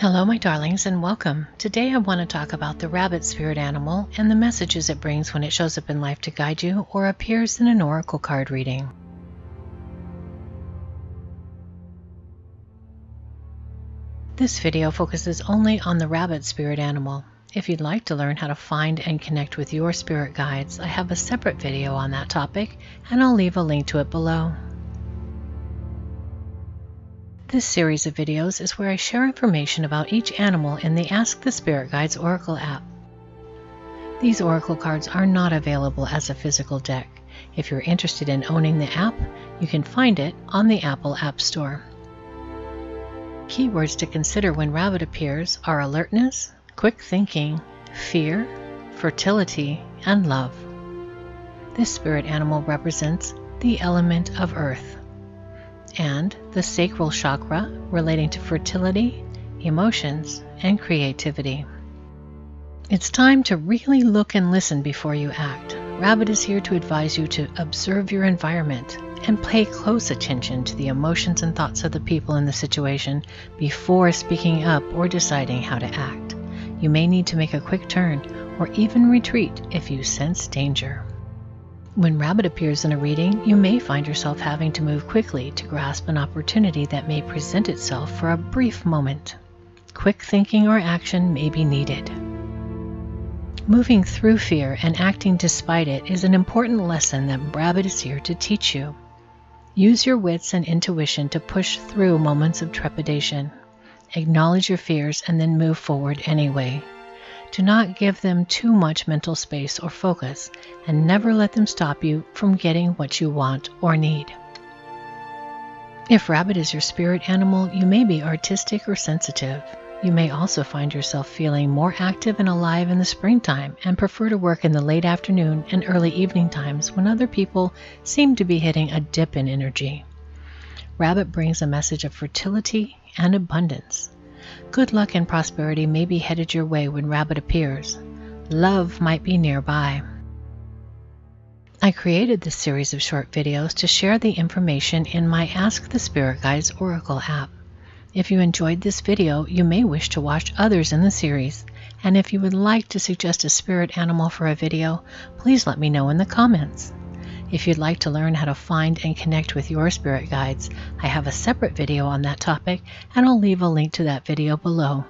Hello, my darlings, and welcome. Today I want to talk about the rabbit spirit animal and the messages it brings when it shows up in life to guide you or appears in an oracle card reading. This video focuses only on the rabbit spirit animal. If you'd like to learn how to find and connect with your spirit guides, I have a separate video on that topic, and I'll leave a link to it below. This series of videos is where I share information about each animal in the Ask the Spirit Guides Oracle app. These Oracle cards are not available as a physical deck. If you're interested in owning the app, you can find it on the Apple App Store. Keywords to consider when rabbit appears are alertness, quick thinking, fear, fertility, and love. This spirit animal represents the element of earth and the sacral chakra relating to fertility, emotions, and creativity. It's time to really look and listen before you act. Rabbit is here to advise you to observe your environment and pay close attention to the emotions and thoughts of the people in the situation before speaking up or deciding how to act. You may need to make a quick turn or even retreat if you sense danger. When Rabbit appears in a reading, you may find yourself having to move quickly to grasp an opportunity that may present itself for a brief moment. Quick thinking or action may be needed. Moving through fear and acting despite it is an important lesson that Rabbit is here to teach you. Use your wits and intuition to push through moments of trepidation. Acknowledge your fears and then move forward anyway. Do not give them too much mental space or focus, and never let them stop you from getting what you want or need. If rabbit is your spirit animal, you may be artistic or sensitive. You may also find yourself feeling more active and alive in the springtime and prefer to work in the late afternoon and early evening times when other people seem to be hitting a dip in energy. Rabbit brings a message of fertility and abundance. Good luck and prosperity may be headed your way when Rabbit appears. Love might be nearby. I created this series of short videos to share the information in my Ask the Spirit Guides Oracle app. If you enjoyed this video, you may wish to watch others in the series. And if you would like to suggest a spirit animal for a video, please let me know in the comments. If you'd like to learn how to find and connect with your spirit guides, I have a separate video on that topic, and I'll leave a link to that video below.